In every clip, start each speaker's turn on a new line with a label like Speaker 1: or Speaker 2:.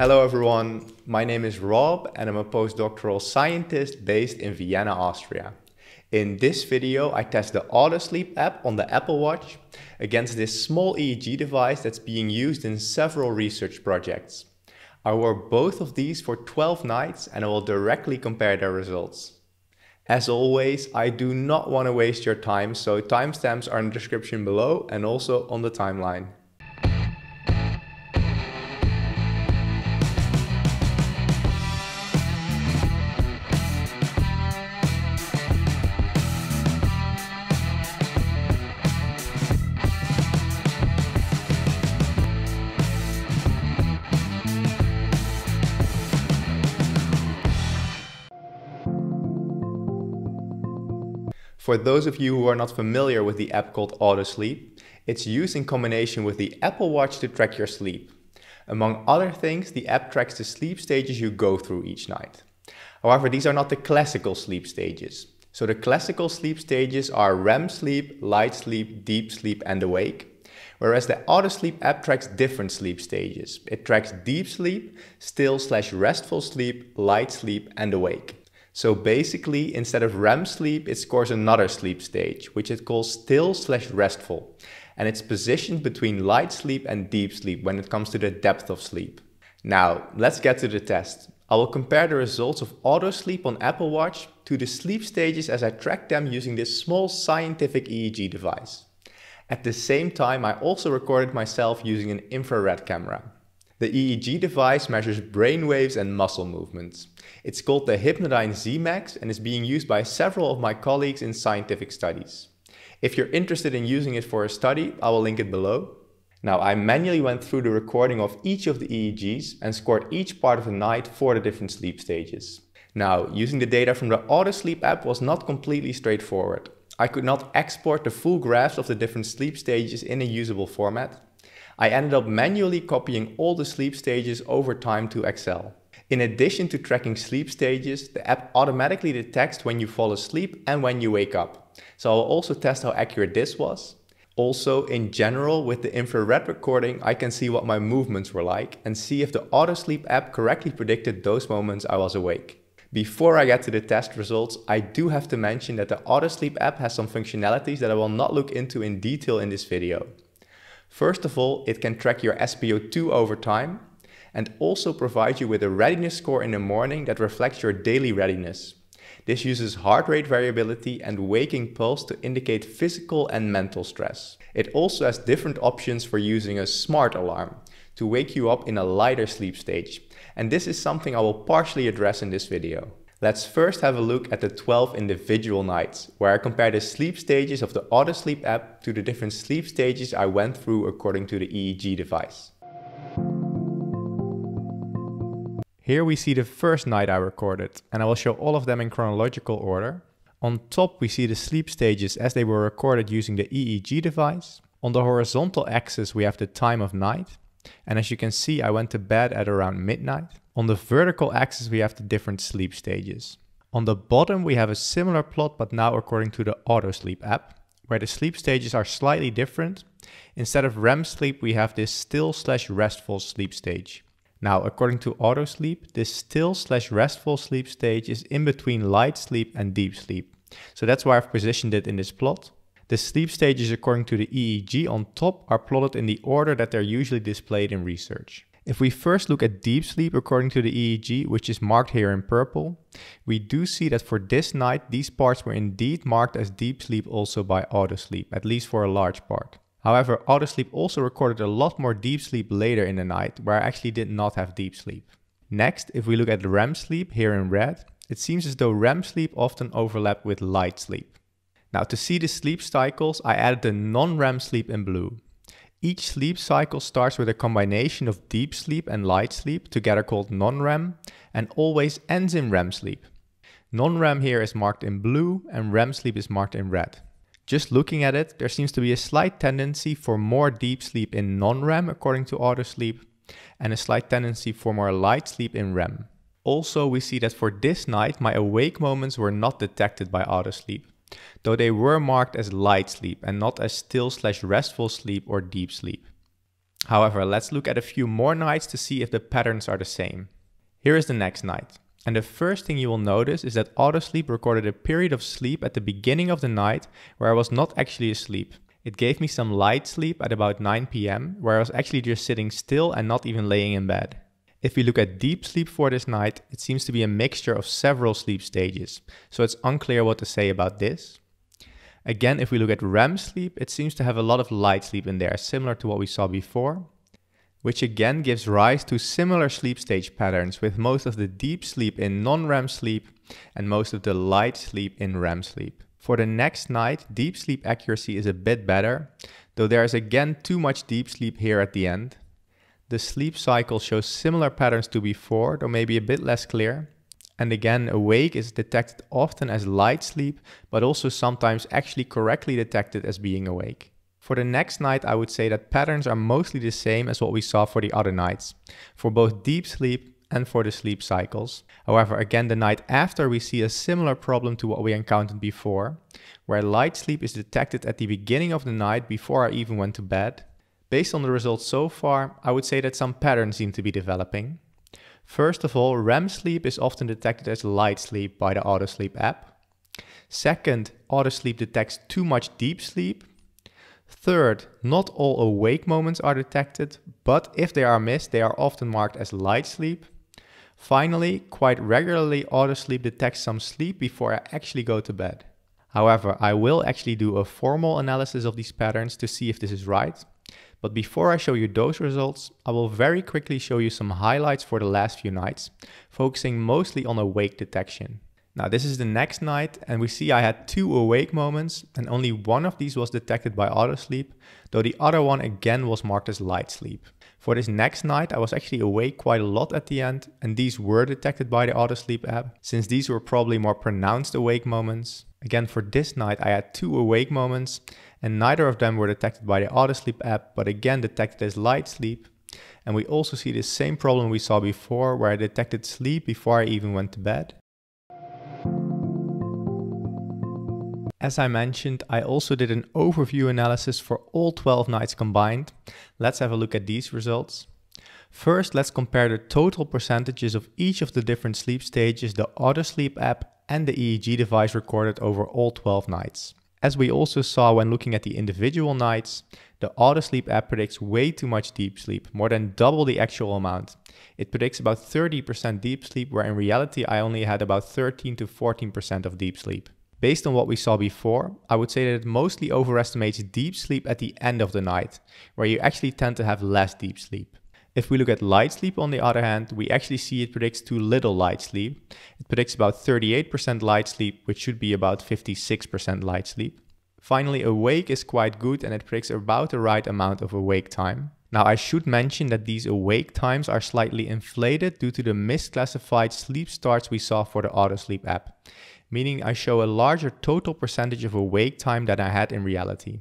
Speaker 1: Hello everyone, my name is Rob and I'm a postdoctoral scientist based in Vienna, Austria. In this video, I test the AutoSleep app on the Apple Watch against this small EEG device that's being used in several research projects. I wore both of these for 12 nights and I will directly compare their results. As always, I do not want to waste your time, so timestamps are in the description below and also on the timeline. For those of you who are not familiar with the app called AutoSleep, it's used in combination with the Apple Watch to track your sleep. Among other things, the app tracks the sleep stages you go through each night. However, these are not the classical sleep stages. So the classical sleep stages are REM sleep, light sleep, deep sleep and awake. Whereas the AutoSleep app tracks different sleep stages. It tracks deep sleep, still slash restful sleep, light sleep and awake. So basically, instead of REM sleep, it scores another sleep stage, which it calls still slash restful. And it's positioned between light sleep and deep sleep when it comes to the depth of sleep. Now, let's get to the test. I will compare the results of auto sleep on Apple Watch to the sleep stages as I track them using this small scientific EEG device. At the same time, I also recorded myself using an infrared camera. The EEG device measures brain waves and muscle movements. It's called the Hypnodyne ZMax and is being used by several of my colleagues in scientific studies. If you're interested in using it for a study, I will link it below. Now, I manually went through the recording of each of the EEGs and scored each part of the night for the different sleep stages. Now, using the data from the AutoSleep app was not completely straightforward. I could not export the full graphs of the different sleep stages in a usable format, I ended up manually copying all the sleep stages over time to Excel. In addition to tracking sleep stages, the app automatically detects when you fall asleep and when you wake up. So I'll also test how accurate this was. Also, in general, with the infrared recording, I can see what my movements were like and see if the AutoSleep app correctly predicted those moments I was awake. Before I get to the test results, I do have to mention that the AutoSleep app has some functionalities that I will not look into in detail in this video. First of all, it can track your SpO2 over time and also provide you with a readiness score in the morning that reflects your daily readiness. This uses heart rate variability and waking pulse to indicate physical and mental stress. It also has different options for using a smart alarm to wake you up in a lighter sleep stage. And this is something I will partially address in this video. Let's first have a look at the 12 individual nights, where I compare the sleep stages of the AutoSleep app to the different sleep stages I went through according to the EEG device. Here we see the first night I recorded, and I will show all of them in chronological order. On top we see the sleep stages as they were recorded using the EEG device. On the horizontal axis we have the time of night, and as you can see I went to bed at around midnight. On the vertical axis, we have the different sleep stages. On the bottom, we have a similar plot, but now according to the AutoSleep app, where the sleep stages are slightly different. Instead of REM sleep, we have this still slash restful sleep stage. Now, according to AutoSleep, this still slash restful sleep stage is in between light sleep and deep sleep. So that's why I've positioned it in this plot. The sleep stages according to the EEG on top are plotted in the order that they're usually displayed in research. If we first look at deep sleep according to the EEG, which is marked here in purple, we do see that for this night, these parts were indeed marked as deep sleep also by AutoSleep, at least for a large part. However, AutoSleep also recorded a lot more deep sleep later in the night, where I actually did not have deep sleep. Next, if we look at REM sleep here in red, it seems as though REM sleep often overlapped with light sleep. Now to see the sleep cycles, I added the non-REM sleep in blue. Each sleep cycle starts with a combination of deep sleep and light sleep, together called non-REM, and always ends in REM sleep. Non-REM here is marked in blue and REM sleep is marked in red. Just looking at it, there seems to be a slight tendency for more deep sleep in non-REM according to AutoSleep, and a slight tendency for more light sleep in REM. Also, we see that for this night, my awake moments were not detected by AutoSleep though they were marked as light sleep and not as still slash restful sleep or deep sleep. However, let's look at a few more nights to see if the patterns are the same. Here is the next night. And the first thing you will notice is that Autosleep recorded a period of sleep at the beginning of the night where I was not actually asleep. It gave me some light sleep at about 9 pm, where I was actually just sitting still and not even laying in bed. If we look at deep sleep for this night, it seems to be a mixture of several sleep stages, so it's unclear what to say about this. Again, if we look at REM sleep, it seems to have a lot of light sleep in there, similar to what we saw before, which again gives rise to similar sleep stage patterns with most of the deep sleep in non-REM sleep and most of the light sleep in REM sleep. For the next night, deep sleep accuracy is a bit better, though there is again too much deep sleep here at the end. The sleep cycle shows similar patterns to before, though maybe a bit less clear. And again, awake is detected often as light sleep, but also sometimes actually correctly detected as being awake. For the next night, I would say that patterns are mostly the same as what we saw for the other nights, for both deep sleep and for the sleep cycles. However, again, the night after we see a similar problem to what we encountered before, where light sleep is detected at the beginning of the night before I even went to bed. Based on the results so far, I would say that some patterns seem to be developing. First of all, REM sleep is often detected as light sleep by the Autosleep app. Second, Autosleep detects too much deep sleep. Third, not all awake moments are detected, but if they are missed, they are often marked as light sleep. Finally, quite regularly Autosleep detects some sleep before I actually go to bed. However, I will actually do a formal analysis of these patterns to see if this is right. But before I show you those results, I will very quickly show you some highlights for the last few nights, focusing mostly on awake detection. Now this is the next night and we see I had two awake moments and only one of these was detected by Autosleep, though the other one again was marked as light sleep. For this next night, I was actually awake quite a lot at the end, and these were detected by the Autosleep app, since these were probably more pronounced awake moments. Again, for this night, I had two awake moments, and neither of them were detected by the Autosleep app, but again detected as light sleep. And we also see the same problem we saw before, where I detected sleep before I even went to bed. As I mentioned, I also did an overview analysis for all 12 nights combined. Let's have a look at these results. First, let's compare the total percentages of each of the different sleep stages the Autosleep app and the EEG device recorded over all 12 nights. As we also saw when looking at the individual nights, the Autosleep app predicts way too much deep sleep, more than double the actual amount. It predicts about 30% deep sleep, where in reality I only had about 13 to 14% of deep sleep. Based on what we saw before, I would say that it mostly overestimates deep sleep at the end of the night, where you actually tend to have less deep sleep. If we look at light sleep on the other hand, we actually see it predicts too little light sleep. It predicts about 38% light sleep, which should be about 56% light sleep. Finally, awake is quite good and it predicts about the right amount of awake time. Now I should mention that these awake times are slightly inflated due to the misclassified sleep starts we saw for the Autosleep app meaning I show a larger total percentage of awake time than I had in reality.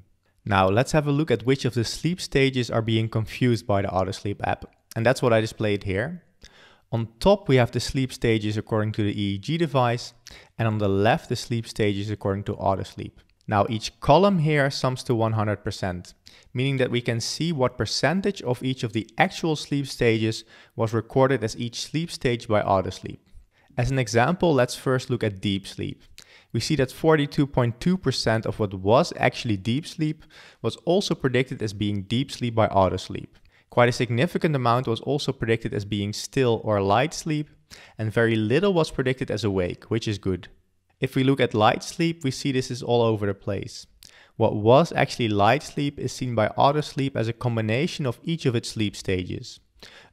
Speaker 1: Now let's have a look at which of the sleep stages are being confused by the Autosleep app. And that's what I displayed here. On top we have the sleep stages according to the EEG device and on the left the sleep stages according to Autosleep. Now each column here sums to 100%, meaning that we can see what percentage of each of the actual sleep stages was recorded as each sleep stage by Autosleep. As an example, let's first look at deep sleep. We see that 42.2% of what was actually deep sleep was also predicted as being deep sleep by autosleep. Quite a significant amount was also predicted as being still or light sleep, and very little was predicted as awake, which is good. If we look at light sleep, we see this is all over the place. What was actually light sleep is seen by autosleep as a combination of each of its sleep stages.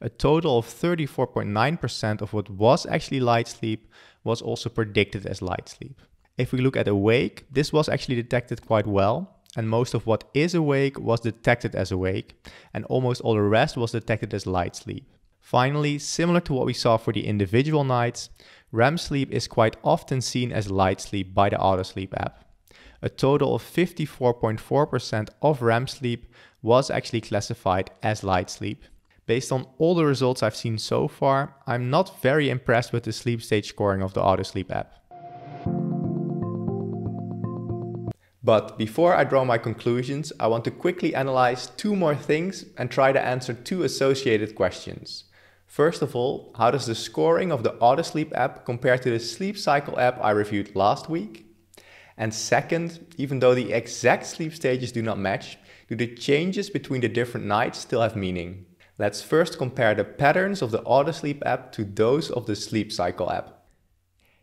Speaker 1: A total of 34.9% of what was actually light sleep was also predicted as light sleep. If we look at awake, this was actually detected quite well, and most of what is awake was detected as awake, and almost all the rest was detected as light sleep. Finally, similar to what we saw for the individual nights, REM sleep is quite often seen as light sleep by the Autosleep app. A total of 54.4% of REM sleep was actually classified as light sleep. Based on all the results I've seen so far, I'm not very impressed with the sleep stage scoring of the Autosleep app. But before I draw my conclusions, I want to quickly analyze two more things and try to answer two associated questions. First of all, how does the scoring of the Autosleep app compare to the Sleep Cycle app I reviewed last week? And second, even though the exact sleep stages do not match, do the changes between the different nights still have meaning? Let's first compare the patterns of the Autosleep app to those of the Sleep Cycle app.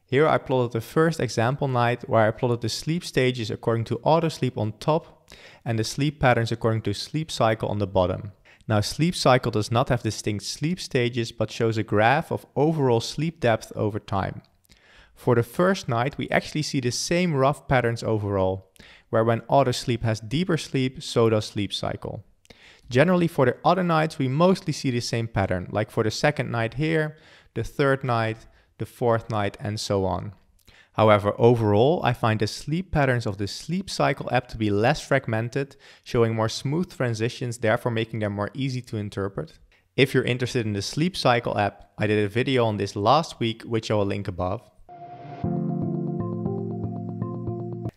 Speaker 1: Here I plotted the first example night where I plotted the sleep stages according to Autosleep on top and the sleep patterns according to Sleep Cycle on the bottom. Now Sleep Cycle does not have distinct sleep stages but shows a graph of overall sleep depth over time. For the first night we actually see the same rough patterns overall, where when Autosleep has deeper sleep, so does Sleep Cycle. Generally for the other nights we mostly see the same pattern, like for the second night here, the third night, the fourth night and so on. However, overall, I find the sleep patterns of the Sleep Cycle app to be less fragmented, showing more smooth transitions, therefore making them more easy to interpret. If you're interested in the Sleep Cycle app, I did a video on this last week, which I will link above.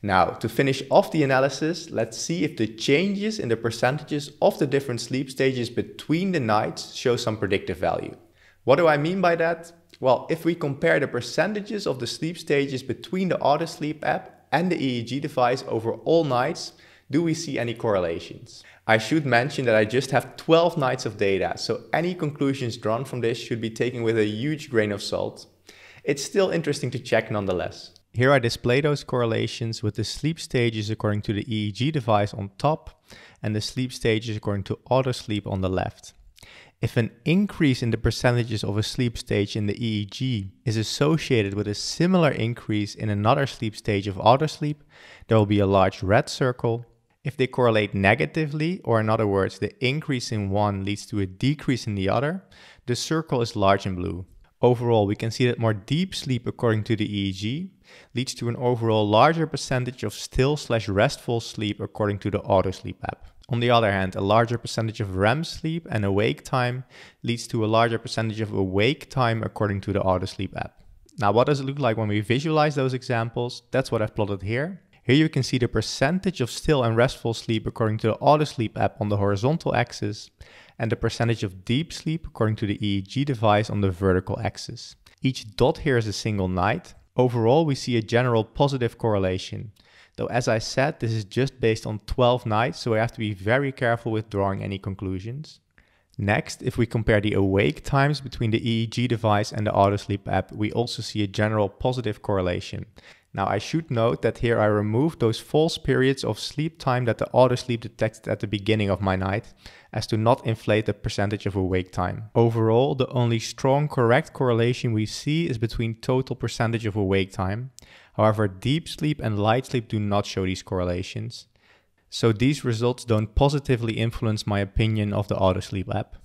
Speaker 1: Now, to finish off the analysis, let's see if the changes in the percentages of the different sleep stages between the nights show some predictive value. What do I mean by that? Well, if we compare the percentages of the sleep stages between the Autosleep app and the EEG device over all nights, do we see any correlations? I should mention that I just have 12 nights of data, so any conclusions drawn from this should be taken with a huge grain of salt. It's still interesting to check nonetheless. Here I display those correlations with the sleep stages according to the EEG device on top and the sleep stages according to Autosleep on the left. If an increase in the percentages of a sleep stage in the EEG is associated with a similar increase in another sleep stage of autosleep, there will be a large red circle. If they correlate negatively, or in other words, the increase in one leads to a decrease in the other, the circle is large in blue. Overall, we can see that more deep sleep according to the EEG leads to an overall larger percentage of still slash restful sleep according to the Autosleep app. On the other hand, a larger percentage of REM sleep and awake time leads to a larger percentage of awake time according to the Autosleep app. Now, what does it look like when we visualize those examples? That's what I've plotted here. Here you can see the percentage of still and restful sleep according to the Autosleep app on the horizontal axis and the percentage of deep sleep according to the EEG device on the vertical axis. Each dot here is a single night. Overall, we see a general positive correlation. Though as I said, this is just based on 12 nights, so I have to be very careful with drawing any conclusions. Next, if we compare the awake times between the EEG device and the Autosleep app, we also see a general positive correlation. Now I should note that here I removed those false periods of sleep time that the Autosleep detected at the beginning of my night, as to not inflate the percentage of awake time. Overall, the only strong correct correlation we see is between total percentage of awake time, However, deep sleep and light sleep do not show these correlations. So these results don't positively influence my opinion of the Autosleep app.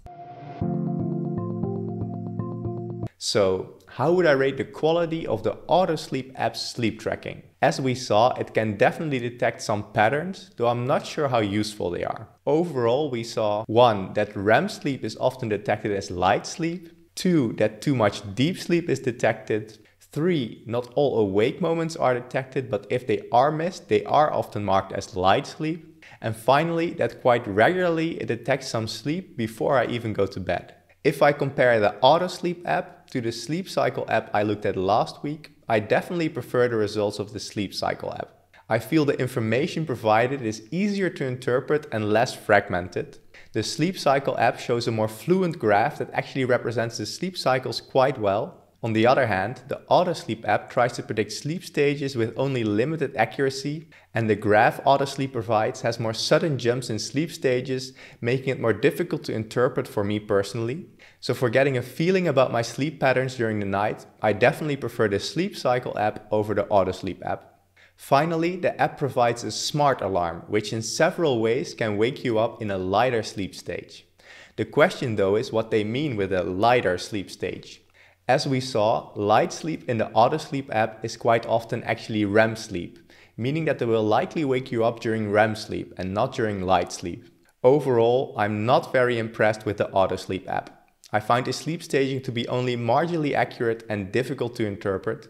Speaker 1: So how would I rate the quality of the Autosleep app's sleep tracking? As we saw, it can definitely detect some patterns, though I'm not sure how useful they are. Overall, we saw 1. that REM sleep is often detected as light sleep, 2. that too much deep sleep is detected, Three, not all awake moments are detected, but if they are missed, they are often marked as light sleep. And finally, that quite regularly it detects some sleep before I even go to bed. If I compare the Autosleep app to the Sleep Cycle app I looked at last week, I definitely prefer the results of the Sleep Cycle app. I feel the information provided is easier to interpret and less fragmented. The Sleep Cycle app shows a more fluent graph that actually represents the sleep cycles quite well, on the other hand, the Autosleep app tries to predict sleep stages with only limited accuracy, and the graph Autosleep provides has more sudden jumps in sleep stages, making it more difficult to interpret for me personally. So for getting a feeling about my sleep patterns during the night, I definitely prefer the Sleep Cycle app over the Autosleep app. Finally, the app provides a smart alarm, which in several ways can wake you up in a lighter sleep stage. The question though is what they mean with a lighter sleep stage. As we saw, light sleep in the Autosleep app is quite often actually REM sleep, meaning that they will likely wake you up during REM sleep and not during light sleep. Overall, I'm not very impressed with the Autosleep app. I find the sleep staging to be only marginally accurate and difficult to interpret.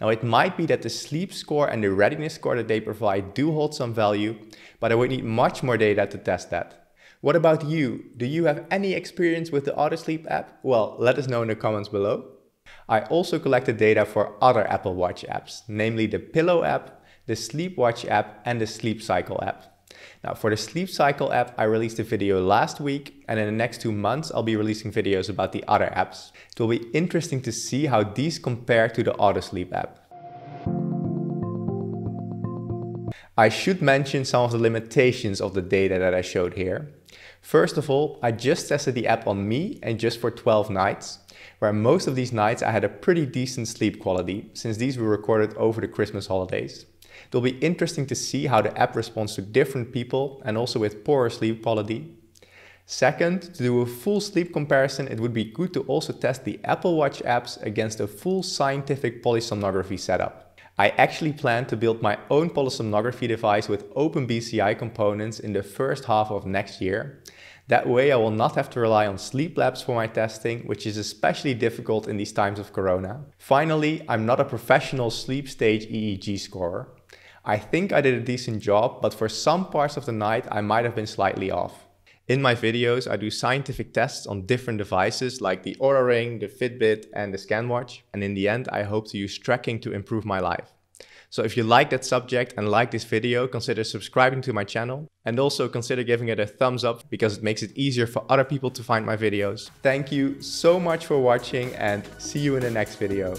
Speaker 1: Now it might be that the sleep score and the readiness score that they provide do hold some value, but I would need much more data to test that. What about you? Do you have any experience with the Autosleep app? Well, let us know in the comments below. I also collected data for other Apple Watch apps, namely the Pillow app, the Sleep Watch app and the Sleep Cycle app. Now for the Sleep Cycle app, I released a video last week and in the next two months, I'll be releasing videos about the other apps. It will be interesting to see how these compare to the Autosleep app. I should mention some of the limitations of the data that I showed here. First of all, I just tested the app on me and just for 12 nights, where most of these nights I had a pretty decent sleep quality since these were recorded over the Christmas holidays. It will be interesting to see how the app responds to different people and also with poorer sleep quality. Second, to do a full sleep comparison, it would be good to also test the Apple Watch apps against a full scientific polysomnography setup. I actually plan to build my own polysomnography device with OpenBCI components in the first half of next year. That way I will not have to rely on sleep labs for my testing, which is especially difficult in these times of corona. Finally, I'm not a professional sleep stage EEG scorer. I think I did a decent job, but for some parts of the night I might have been slightly off. In my videos, I do scientific tests on different devices like the Oura Ring, the Fitbit and the ScanWatch. And in the end, I hope to use tracking to improve my life. So if you like that subject and like this video, consider subscribing to my channel and also consider giving it a thumbs up because it makes it easier for other people to find my videos. Thank you so much for watching and see you in the next video.